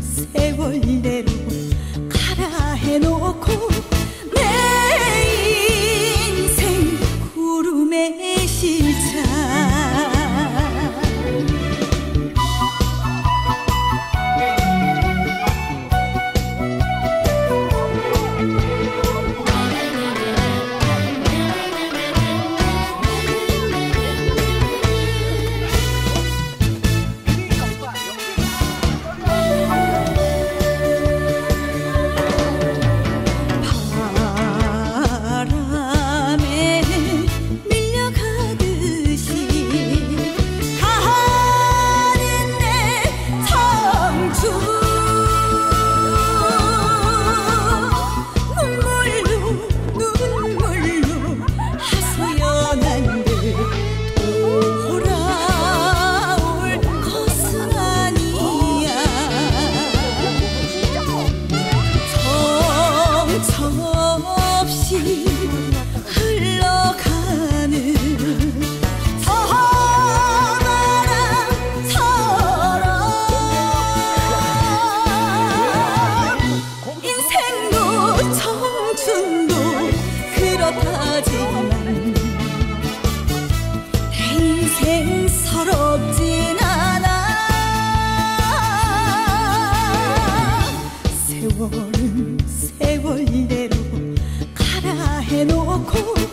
세월대로 가라 해놓고 手の甲